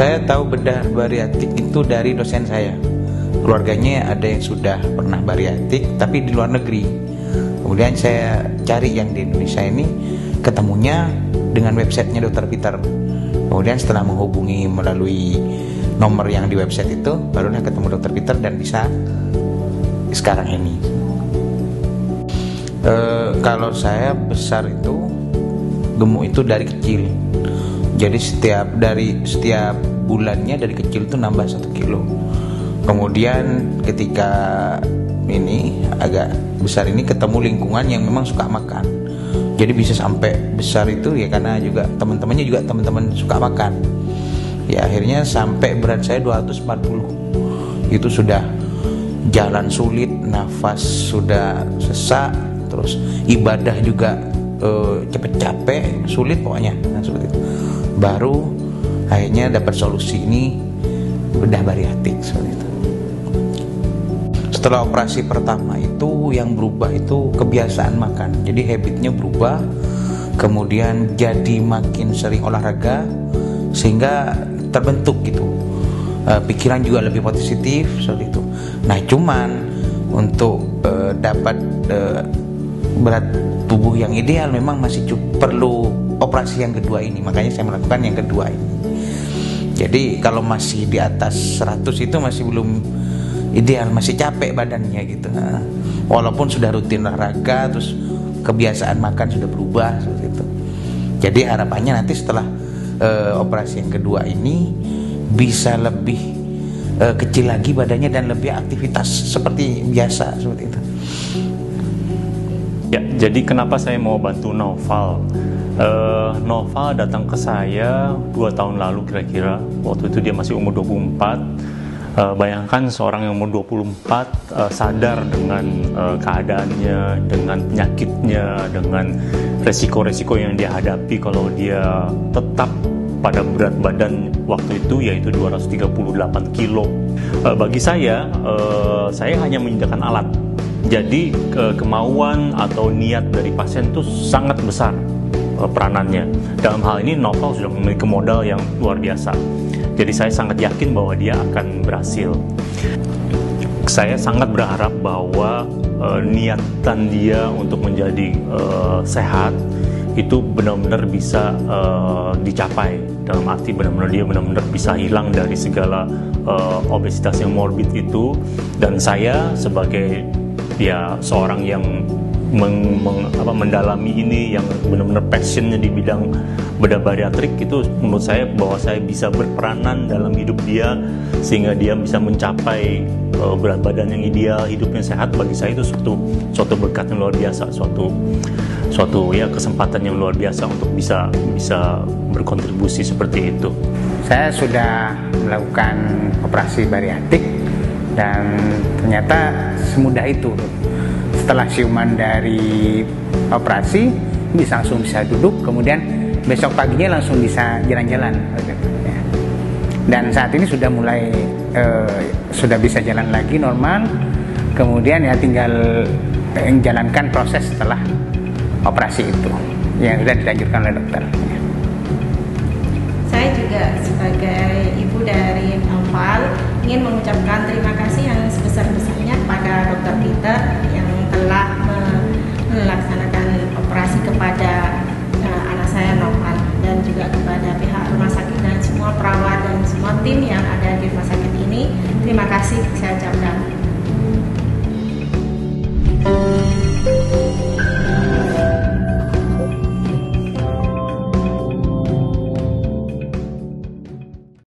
Saya tahu bedah bariatik itu dari dosen saya. Keluarganya ada yang sudah pernah bariatik tapi di luar negeri. Kemudian saya cari yang di Indonesia ini ketemunya dengan websitenya Dokter Peter. Kemudian setelah menghubungi melalui nomor yang di website itu, barulah ketemu Dokter Peter dan bisa sekarang ini. E, kalau saya besar itu gemuk itu dari kecil. Jadi setiap dari setiap bulannya dari kecil itu nambah satu kilo. Kemudian ketika ini agak besar ini ketemu lingkungan yang memang suka makan. Jadi bisa sampai besar itu ya karena juga teman-temannya juga teman-teman suka makan. Ya akhirnya sampai berat saya 240 itu sudah jalan sulit nafas sudah sesak terus ibadah juga uh, cepet capek sulit pokoknya. Nah, itu. Baru akhirnya dapat solusi ini bedah bariatik seperti itu. Setelah operasi pertama itu yang berubah itu kebiasaan makan. Jadi habitnya berubah kemudian jadi makin sering olahraga sehingga terbentuk gitu. E, pikiran juga lebih positif seperti itu. Nah cuman untuk e, dapat e, berat tubuh yang ideal memang masih perlu operasi yang kedua ini. Makanya saya melakukan yang kedua ini. Jadi kalau masih di atas 100 itu masih belum ideal masih capek badannya gitu. Nah, walaupun sudah rutin olahraga terus kebiasaan makan sudah berubah seperti itu. Jadi harapannya nanti setelah uh, operasi yang kedua ini bisa lebih uh, kecil lagi badannya dan lebih aktivitas seperti biasa seperti itu ya jadi kenapa saya mau bantu Noval Uh, Noval datang ke saya dua tahun lalu kira-kira waktu itu dia masih umur 24 Uh, bayangkan seorang yang umur 24 uh, eh, sadar dengan uh, keadaannya, dengan penyakitnya, dengan resiko-resiko yang dia hadapi kalau dia tetap pada berat badan waktu itu yaitu 238 kilo. Uh, bagi saya, uh, saya hanya menyediakan alat. Jadi ke kemauan atau niat dari pasien itu sangat besar uh, peranannya. Dalam hal ini Novel sudah memiliki modal yang luar biasa jadi saya sangat yakin bahwa dia akan berhasil. Saya sangat berharap bahwa uh, niatan dia untuk menjadi uh, sehat itu benar-benar bisa uh, dicapai dalam arti benar-benar dia benar-benar bisa hilang dari segala uh, obesitas yang morbid itu dan saya sebagai ya seorang yang meng, meng, apa, mendalami ini yang benar-benar passionnya di bidang bedah bariatrik itu menurut saya bahwa saya bisa berperanan dalam hidup dia sehingga dia bisa mencapai uh, berat badan yang ideal hidupnya sehat. Bagi saya itu suatu suatu berkat yang luar biasa suatu suatu ya kesempatan yang luar biasa untuk bisa bisa berkontribusi seperti itu. Saya sudah melakukan operasi bariatrik dan ternyata semudah itu. Setelah siuman dari operasi bisa langsung bisa duduk kemudian besok paginya langsung bisa jalan-jalan. Dan saat ini sudah mulai uh, sudah bisa jalan lagi normal. Kemudian ya tinggal menjalankan proses setelah operasi itu yang sudah dilanjutkan oleh dokter. Ya. saya juga sebagai ibu dari Alfal ingin mengucapkan terima kasih yang sebesar-besarnya kepada Dr. Peter yang telah